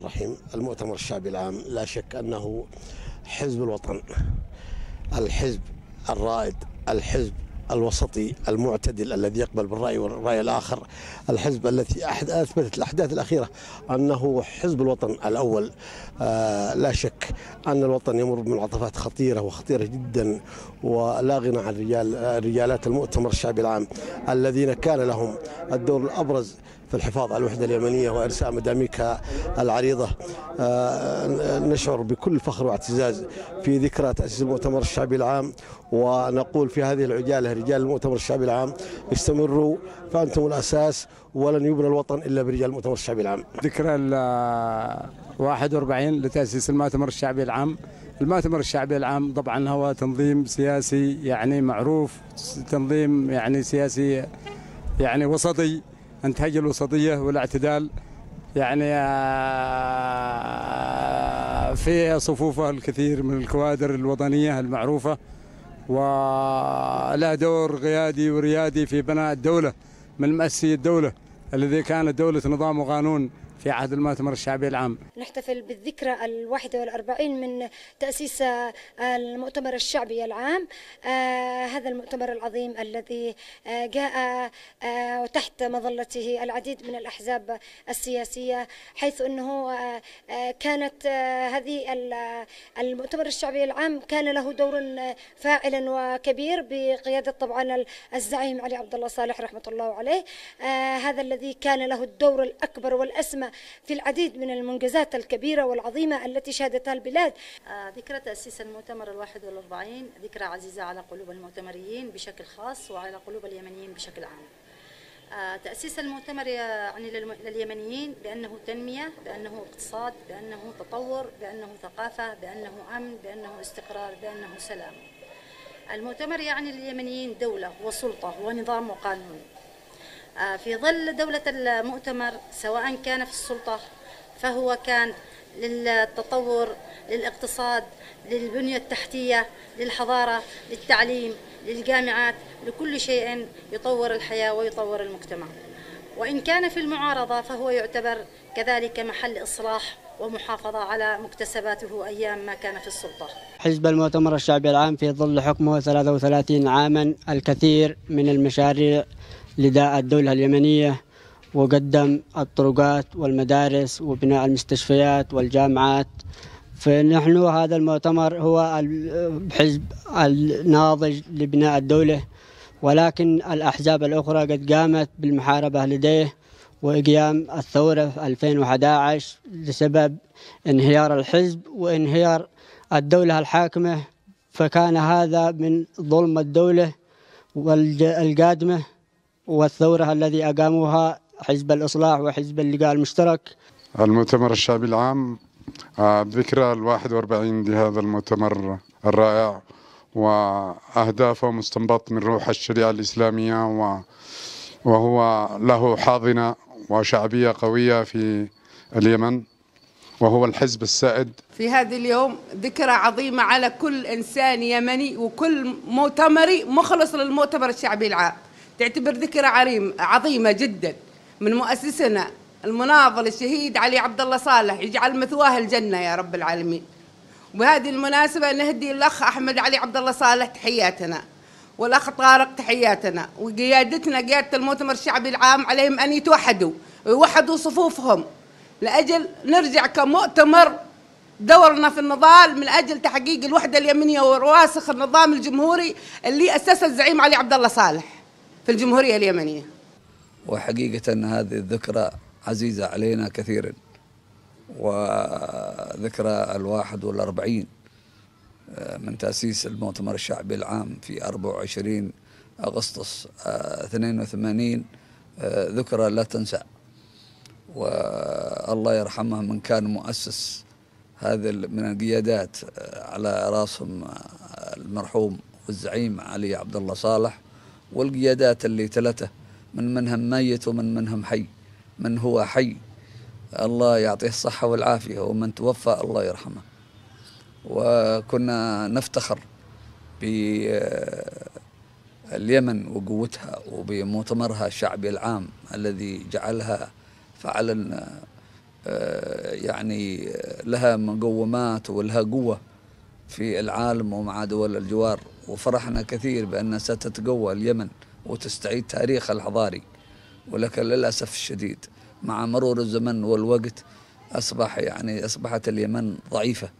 الرحيم. المؤتمر الشعبي العام لا شك أنه حزب الوطن الحزب الرائد الحزب الوسطي المعتدل الذي يقبل بالرأي والرأي الآخر الحزب الذي أثبتت الأحداث الأخيرة أنه حزب الوطن الأول. آه لا شك أن الوطن يمر بمنعطفات خطيرة وخطيرة جدا ولا غنى عن رجال رجالات المؤتمر الشعبي العام الذين كان لهم الدور الأبرز في الحفاظ على الوحدة اليمنية وإرساء مداميكها العريضة. آه، نشعر بكل فخر واعتزاز في ذكرى تأسيس المؤتمر الشعبي العام ونقول في هذه العجالة رجال المؤتمر الشعبي العام استمروا فأنتم الأساس ولن يبنى الوطن إلا برجال المؤتمر الشعبي العام. ذكرى ال 41 لتأسيس المؤتمر الشعبي العام. المؤتمر الشعبي العام طبعا هو تنظيم سياسي يعني معروف تنظيم يعني سياسي يعني وسطي. انتهج الوسطية والاعتدال. يعني آه، في صفوفه الكثير من الكوادر الوطنية المعروفة وله دور قيادي وريادي في بناء الدولة من مؤسسي الدولة الذي كانت دولة نظام وقانون. في عهد المؤتمر الشعبي العام. نحتفل بالذكرى الواحدة والأربعين من تأسيس المؤتمر الشعبي العام. آه هذا المؤتمر العظيم الذي آه جاء آه تحت مظلته العديد من الأحزاب السياسية حيث أنه كانت هذه ال- المؤتمر الشعبي العام كان له دور فاعل وكبير بقيادة طبعا الزعيم علي عبد الله صالح رحمة الله عليه. هذا الذي كان له الدور الأكبر والأسمى في العديد من المنجزات الكبيرة والعظيمة التي شهدتها البلاد. آه، ذكرى تأسيس المؤتمر الواحد والأربعين ذكرى عزيزة على قلوب المؤتمريين بشكل خاص وعلى قلوب اليمنيين بشكل عام. آه، تأسيس المؤتمر يعني لليمنيين بأنه تنمية بأنه اقتصاد بأنه تطور بأنه ثقافة بأنه أمن بأنه استقرار بأنه سلام. المؤتمر يعني لليمنيين دولة وسلطة ونظام وقانون. في ظل دولة المؤتمر سواء كان في السلطة فهو كان للتطور للاقتصاد للبنية التحتية للحضارة للتعليم للجامعات لكل شيء يطور الحياة ويطور المجتمع. وإن كان في المعارضة فهو يعتبر كذلك محل إصلاح ومحافظة على مكتسباته أيام ما كان في السلطة. حزب المؤتمر الشعبي العام في ظل حكمه 33 عاما الكثير من المشاريع لداء الدولة اليمنية وقدم الطرقات والمدارس وبناء المستشفيات والجامعات. فنحن هذا المؤتمر هو الحزب الناضج لبناء الدولة ولكن الأحزاب الأخرى قد قامت بالمحاربة لديه وقيام الثورة في 2011 لسبب انهيار الحزب وانهيار الدولة الحاكمة. فكان هذا من ظلم الدولة والقادمة والثورة الذي أقاموها حزب الإصلاح وحزب اللقاء المشترك. المؤتمر الشعبي العام آه، ذكرى الواحد وأربعين لهذا المؤتمر الرائع وأهدافه مستنبط من روح الشريعة الإسلامية و- وهو له حاضنة وشعبية قوية في اليمن وهو الحزب السائد. في هذا اليوم ذكرى عظيمة على كل إنسان يمني وكل مؤتمري مخلص للمؤتمر الشعبي العام. تعتبر ذكرى عريم عظيمة جدا. من مؤسسنا المناضل الشهيد علي عبد الله صالح يجعل مثواه الجنة يا رب العالمين. وبهذه المناسبة نهدي الأخ أحمد علي عبد الله صالح تحياتنا والأخ طارق تحياتنا وقيادتنا قيادة المؤتمر الشعبي العام عليهم أن يتوحدوا ويوحدوا صفوفهم. لأجل نرجع كمؤتمر دورنا في النضال من أجل تحقيق الوحدة اليمنية وراسخ النظام الجمهوري اللي أسسه الزعيم علي عبد الله صالح. في الجمهورية اليمنية. وحقيقة هذه الذكرى عزيزة علينا كثيرا وذكرى الواحد والأربعين آه، من تأسيس المؤتمر الشعبي العام في 24 أغسطس آه، 82 آه، ذكرى لا تنسى. والله يرحمه من كان مؤسس هذا من القيادات آه، على راسهم آه، المرحوم والزعيم علي عبد الله صالح. والقيادات اللي تلته من منهم ميت ومن منهم حي من هو حي. الله يعطيه الصحة والعافية ومن توفى الله يرحمه. وكنا نفتخر باليمن وقوتها وبمؤتمرها الشعبي العام الذي جعلها فعلا آه، يعني لها مقومات ولها قوة. في العالم ومع دول الجوار وفرحنا كثير بأن ستتقوى اليمن وتستعيد تاريخها الحضاري. ولكن للأسف الشديد مع مرور الزمن والوقت أصبح يعني أصبحت اليمن ضعيفة.